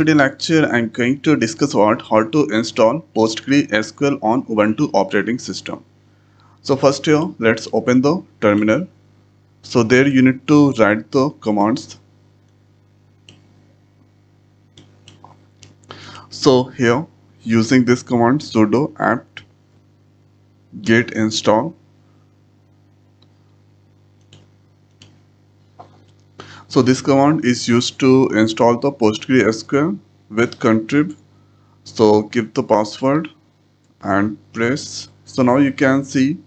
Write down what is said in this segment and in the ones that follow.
Today lecture I'm going to discuss about how to install PostgreSQL on Ubuntu operating system. So first here let's open the terminal. So there you need to write the commands. So here using this command sudo apt get install So this command is used to install the PostgreSQL with contrib. So give the password and press. So now you can see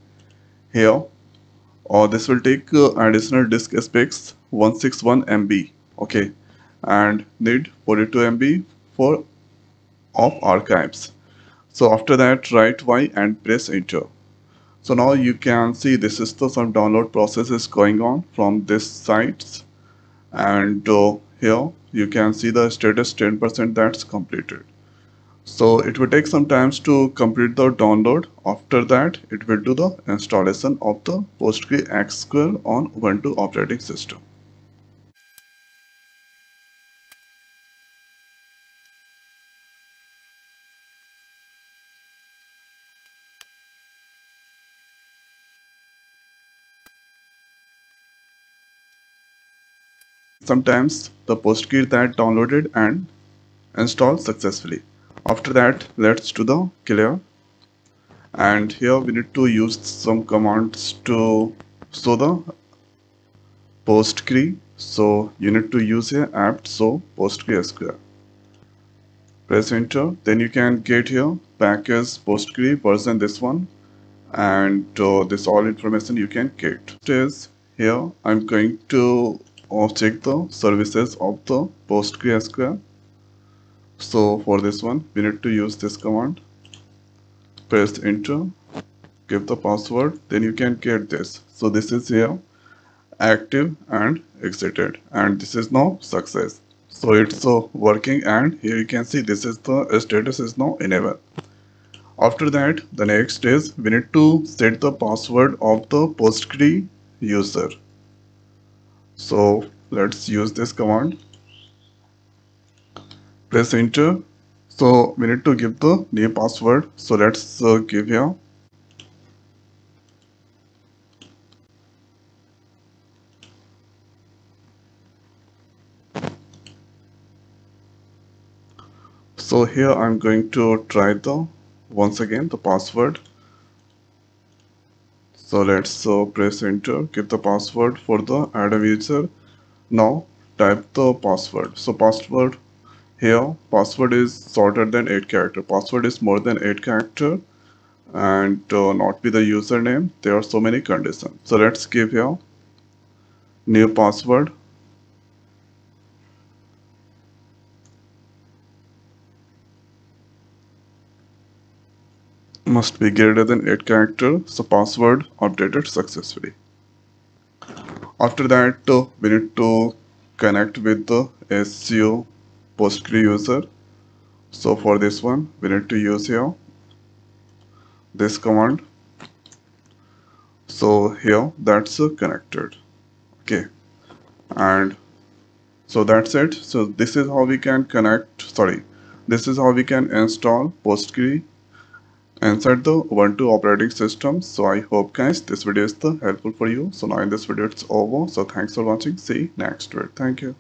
here or uh, this will take uh, additional disk space 161 MB okay and need 42 MB for of archives. So after that write Y and press enter. So now you can see this is the some download process is going on from this sites and uh, here you can see the status 10% that's completed. So it will take some time to complete the download. After that it will do the installation of the PostgreSQL on Ubuntu operating system Sometimes the PostGre that downloaded and installed successfully. After that, let's do the clear. And here we need to use some commands to show the Postgre. So you need to use here apt so PostgreSQL. Press enter. Then you can get here package Postgre version this one and uh, this all information you can get. Is here I'm going to or check the services of the PostgreSQL. So for this one, we need to use this command. Press enter, give the password, then you can get this. So this is here active and exited and this is now success. So it's uh, working and here you can see this is the status is now enabled. After that, the next is we need to set the password of the Postgre user so let's use this command. Press enter. So we need to give the new password. So let's uh, give here. So here I'm going to try the once again the password so let's uh, press enter. Give the password for the add a user. Now type the password. So password here. Password is shorter than 8 character. Password is more than 8 character and uh, not be the username. There are so many conditions. So let's give here new password must be greater than 8 character so password updated successfully. After that uh, we need to connect with the SCO Postgre user. So for this one we need to use here this command. So here that's uh, connected. Okay. And so that's it. So this is how we can connect sorry this is how we can install Postgre inside the Ubuntu operating system. So I hope guys this video is the helpful for you. So now in this video it's over. So thanks for watching. See you next video. Thank you.